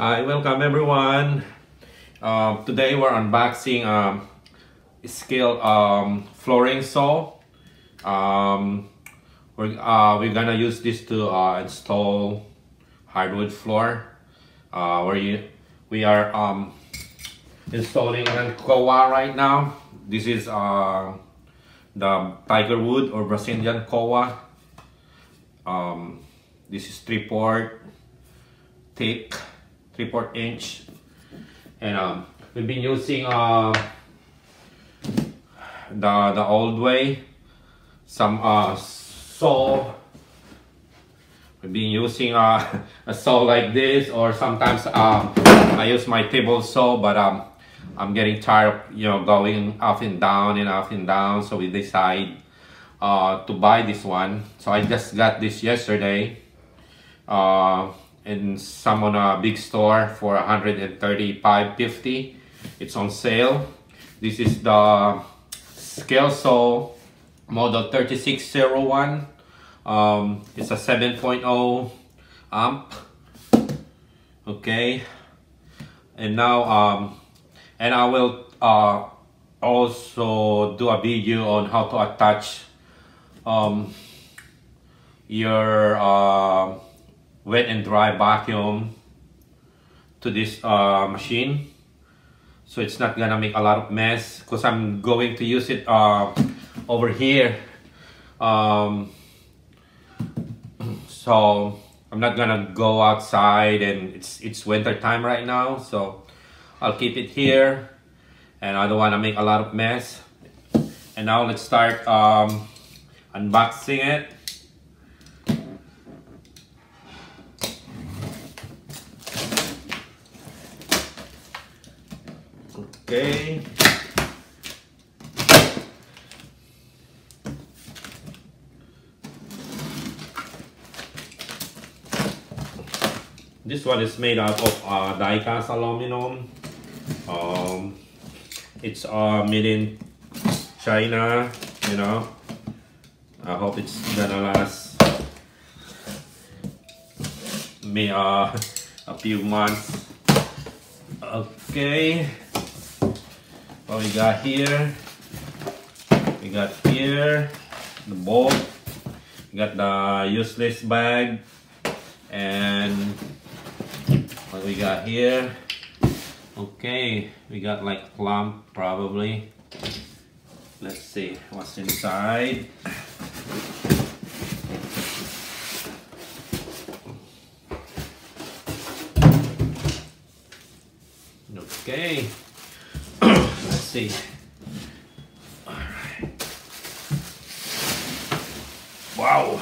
Hi, welcome everyone. Um, today we're unboxing um, Skil um, flooring saw. Um, we're, uh, we're gonna use this to uh, install hardwood floor. Uh, where you, we are um, installing an Koa right now. This is uh, the Tiger Wood or Brazilian Koa. Um, this is three port thick 3 4 inch. And um, we've been using uh, the the old way. Some uh, saw. We've been using uh, a saw like this or sometimes um, I use my table saw but um, I'm getting tired you know going up and down and up and down. So we decide uh, to buy this one. So I just got this yesterday. Uh, in some on a big store for 135.50 it's on sale. This is the Skil saw model 3601 um, it's a 7.0 amp. Okay. And now um, and I will uh, also do a video on how to attach um, your uh, wet and dry vacuum to this uh, machine. So it's not gonna make a lot of mess because I'm going to use it uh, over here. Um, so I'm not gonna go outside and it's it's winter time right now so I'll keep it here. And I don't want to make a lot of mess. And now let's start um, unboxing it Okay. This one is made out of uh, die-cast aluminum. Um, it's uh, made in China, you know. I hope it's gonna last me uh, a few months. Okay what we got here? We got here the bolt we got the useless bag. And what we got here? Okay we got like clamp probably. Let's see what's inside. Okay see. All right. Wow.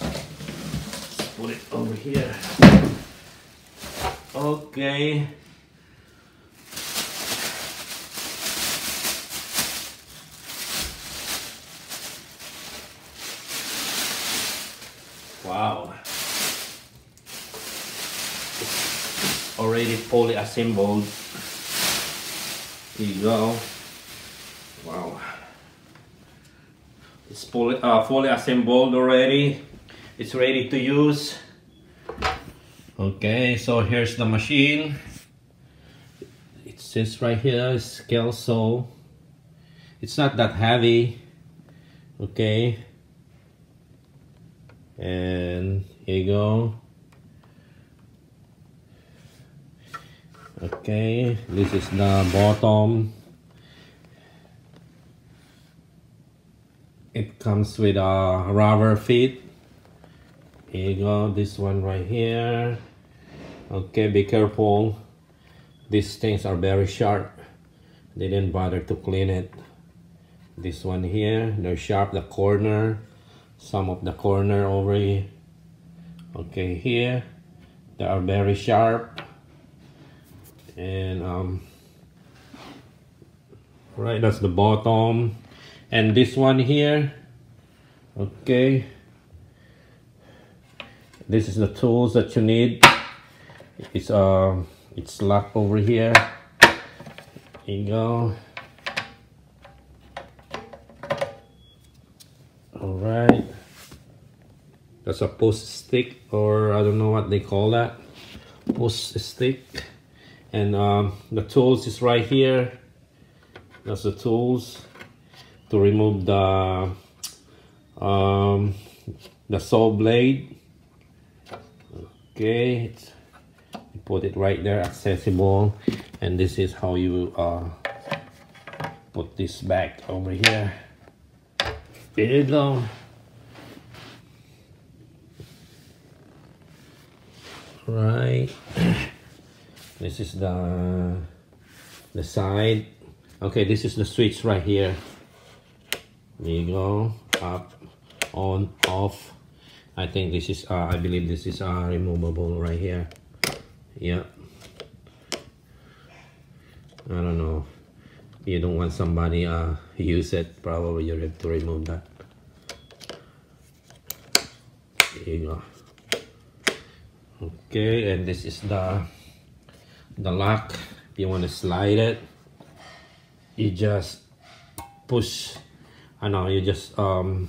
Let's put it over here. Okay. Wow. It's already fully assembled. Here you go. Wow. It's fully, uh, fully assembled already. It's ready to use. Okay, so here's the machine. It says right here, Skil saw. It's not that heavy. Okay. And here you go. Okay this is the bottom. It comes with a rubber feet. Here you go this one right here. Okay be careful. These things are very sharp. They didn't bother to clean it. This one here they're sharp the corner. Some of the corner over here. Okay here. They are very sharp and um, right that's the bottom. And this one here okay. This is the tools that you need. It's uh it's locked over here. Here you go. All right. That's a post stick or I don't know what they call that. Post stick and um, the tools is right here. That's the tools to remove the um, the saw blade. Okay put it right there accessible. And this is how you uh, put this back over here. There you go. Right this is the the side. Okay this is the switch right here. There you go. Up on off. I think this is uh, I believe this is uh, removable right here. Yeah I don't know. You don't want somebody uh use it. Probably you have to remove that. There you go. Okay and this is the the lock if you want to slide it you just push I know you just um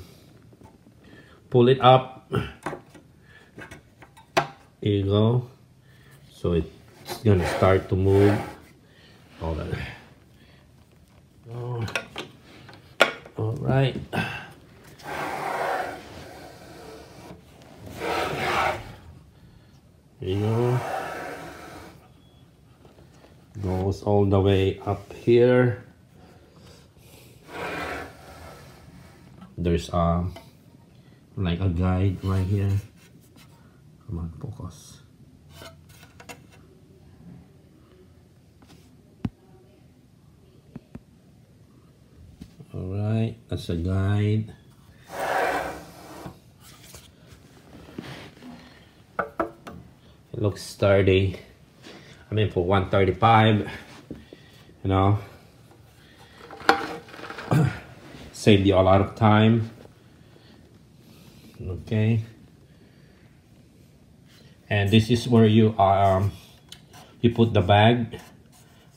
pull it up. Here you go. So it's gonna start to move. Hold on. All right. There you go. Goes all the way up here. There's a um, like a guide right here. Come on, focus. Alright, that's a guide. It looks sturdy I mean for 135 you know. Saved you a lot of time. Okay. And this is where you um you put the bag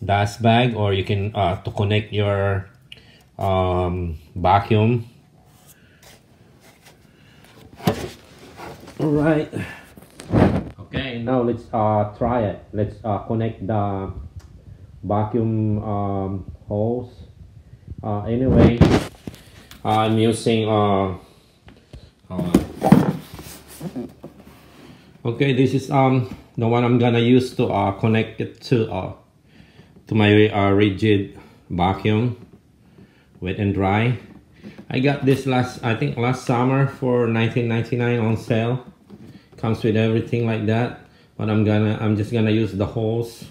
dust bag or you can uh, to connect your um, vacuum. All right Now let's uh, try it. Let's uh, connect the vacuum um, hose. Uh, anyway, I'm using uh, okay this is um the one I'm gonna use to uh, connect it to uh, to my uh, Ridgid vacuum wet and dry I got this last I think last summer for 19.99 on sale comes with everything like that but I'm gonna I'm just gonna use the hose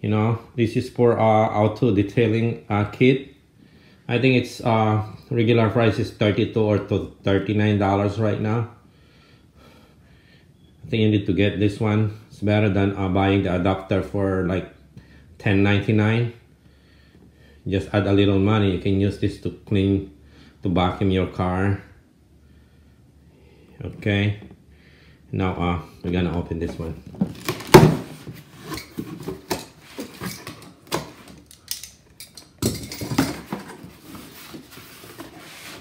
you know this is for uh, auto detailing uh, kit. I think it's uh, regular price is 32 or to 39 dollars right now. I think you need to get this one. It's better than uh, buying the adapter for like 10.99 just add a little money. You can use this to clean to vacuum your car. Okay now uh, we're gonna open this one.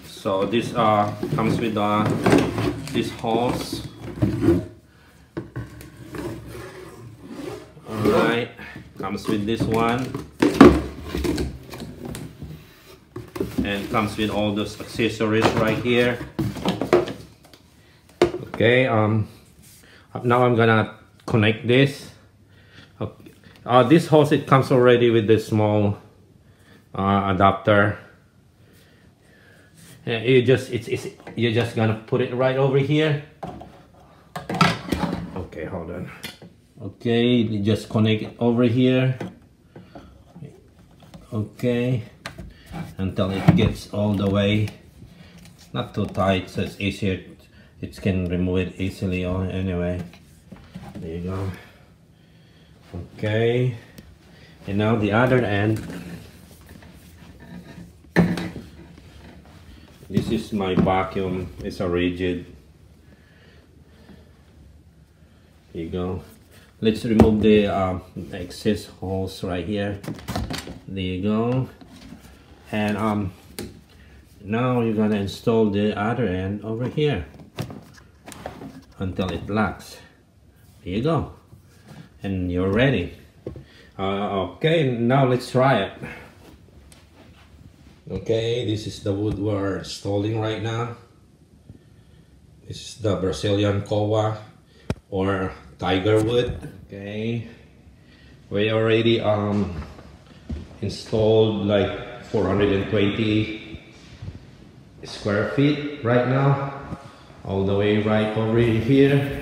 So this uh, comes with uh, this hose. Alright, comes with this one. And comes with all those accessories right here. Okay, um, now I'm gonna connect this. Okay. uh, this hose it comes already with this small uh, adapter. You just it's, it's you're just gonna put it right over here. Okay hold on. Okay you just connect it over here. Okay. Until it gets all the way. Not too tight so it's easier it can remove it easily on anyway. There you go. Okay. And now the other end. This is my vacuum. It's a Ridgid. Here you go. Let's remove the uh, excess hose right here. There you go. And um now you're gonna install the other end over here until it locks. There you go. and you're ready. Uh, okay now let's try it. Okay this is the wood we're installing right now. This is the Brazilian koa or tiger wood. Okay. We already um installed like 420 square feet right now all the way right over here.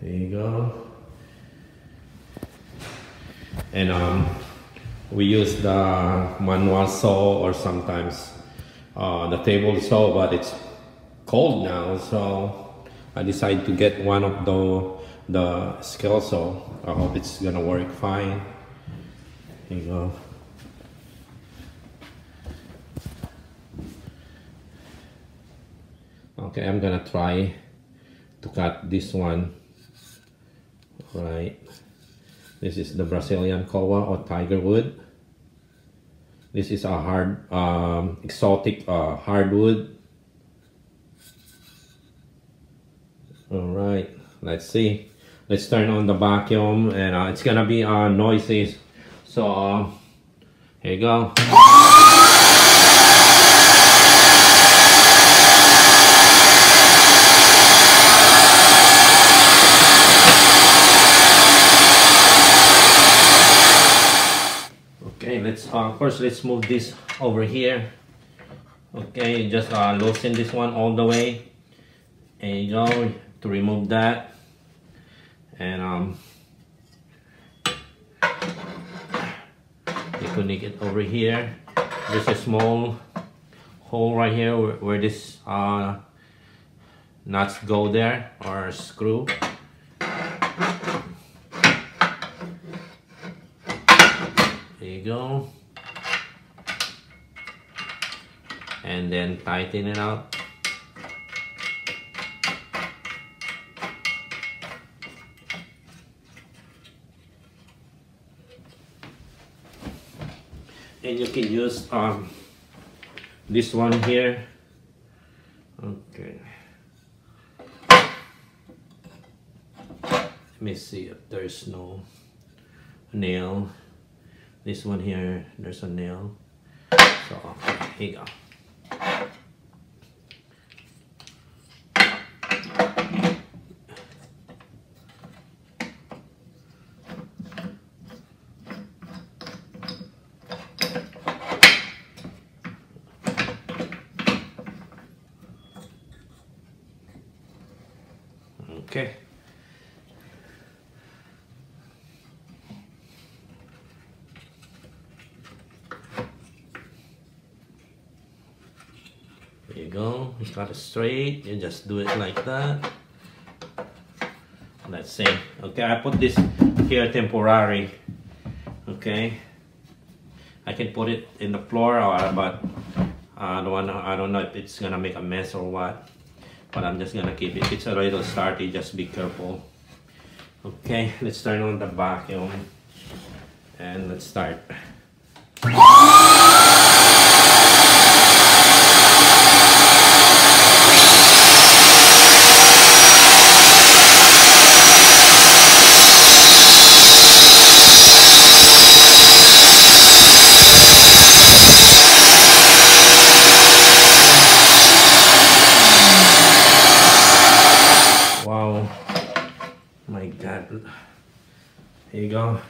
There you go. And um, we use the manual saw or sometimes uh, the table saw but it's cold now so I decided to get one of the the Skil saw I hope it's gonna work fine. Here you go. Okay I'm gonna try to cut this one. Right this is the Brazilian koa or tiger wood. This is a hard um, exotic uh, hardwood. All right let's see let's turn on the vacuum and uh, it's gonna be uh, noisy. So uh, here you go. Okay let's uh, first let's move this over here. Okay just uh, loosen this one all the way. And you go to remove that and um you connect it over here. There's a small hole right here where, where this uh, nuts go there or screw. There you go. And then tighten it up and you can use um, this one here. Okay. Let me see if there's no nail. This one here there's a nail. So okay, here you go Okay. There you go. It's got it straight. You just do it like that. Let's see. Okay, I put this here temporary. Okay. I can put it in the floor or but I don't wanna, I don't know if it's gonna make a mess or what but I'm just gonna keep it. It's a little starty, just be careful. Okay, let's turn on the vacuum and let's start. Wow, my God. Here you go.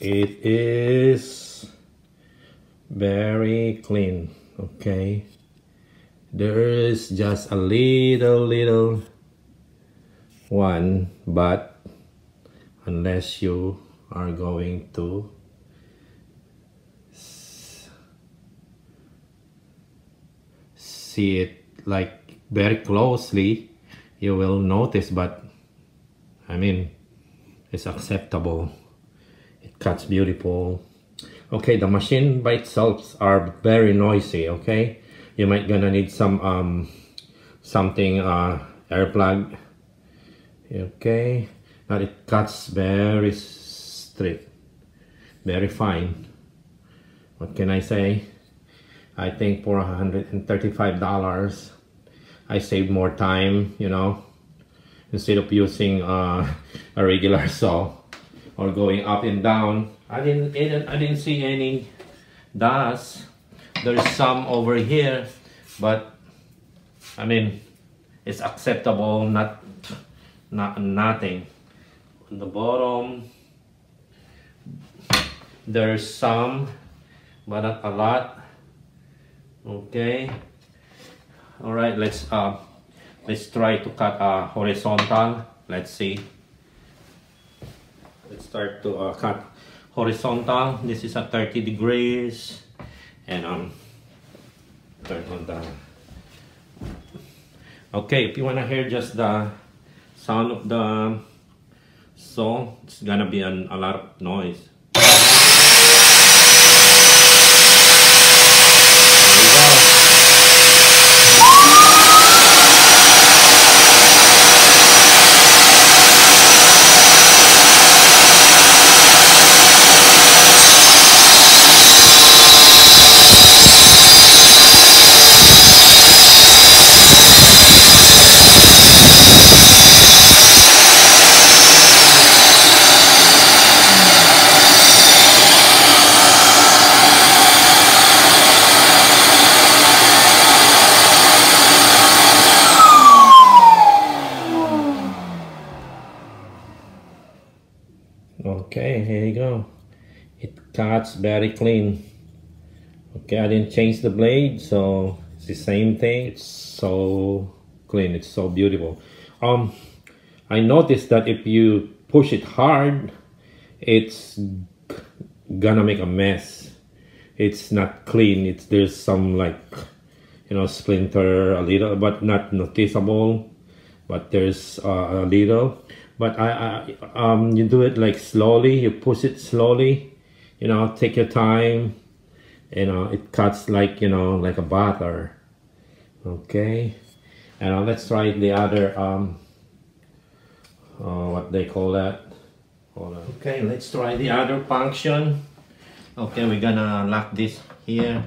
It is very clean, okay? There is just a little, little one, but unless you are going to see it like very closely, you will notice, but I mean, it's acceptable. It cuts beautiful. Okay, the machine by itself are very noisy, okay? You might gonna need some um something uh air plug. Okay, but it cuts very straight very fine what can I say I think for $135 I saved more time you know instead of using uh, a regular saw or going up and down. I didn't I didn't see any dust. There's some over here but I mean it's acceptable not not nothing. On the bottom there's some but not a lot okay. All right let's uh let's try to cut a horizontal. Let's see. Let's start to uh, cut horizontal. This is a 30 degrees. And um turn on the okay if you want to hear just the sound of the saw it's gonna be an, a lot of noise okay here you go it cuts very clean. Okay I didn't change the blade so it's the same thing. It's so clean it's so beautiful. Um I noticed that if you push it hard it's gonna make a mess. It's not clean it's there's some like you know splinter a little but not noticeable but there's uh, a little. But I, I um, you do it like slowly you push it slowly you know take your time you know it cuts like you know like a butter. Okay? And uh, let's try the other um uh, what they call that. Hold on. okay let's try the other function. Okay we're gonna lock this here.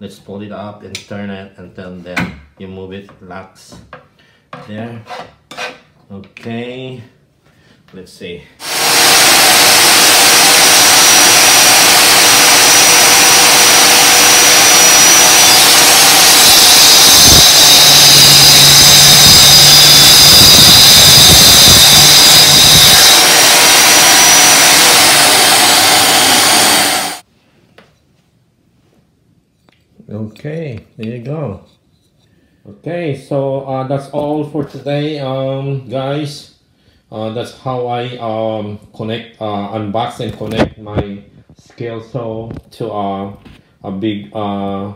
Let's pull it up and turn it until then you move it locks there. Okay Let's see. Okay, there you go. Okay, so uh, that's all for today, um, guys. Uh, that's how I um, connect, uh, unbox and connect my Skil saw to uh, a big uh,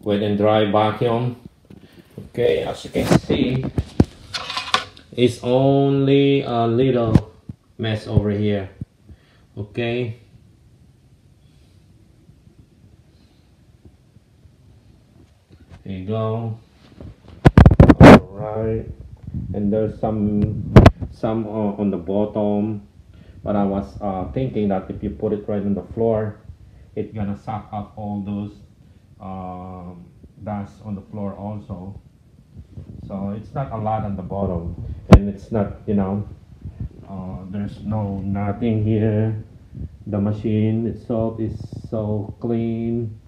wet and dry vacuum. Okay, as you can see, it's only a little mess over here. Okay. There you go. Right, and there's some some uh, on the bottom. But I was uh, thinking that if you put it right on the floor it's gonna suck up all those uh, dust on the floor also. So it's not a lot on the bottom. And it's not you know uh, there's no nothing here. The machine itself is so clean.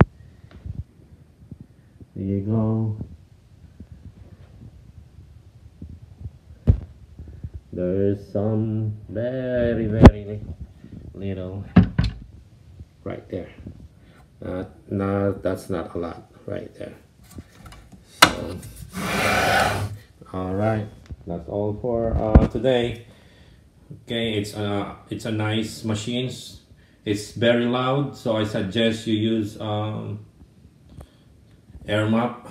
There you go there's some very very little right there. Uh, no that's not a lot right there. So all right that's all for uh, today. Okay it's a it's a nice machine it's very loud so I suggest you use um, air map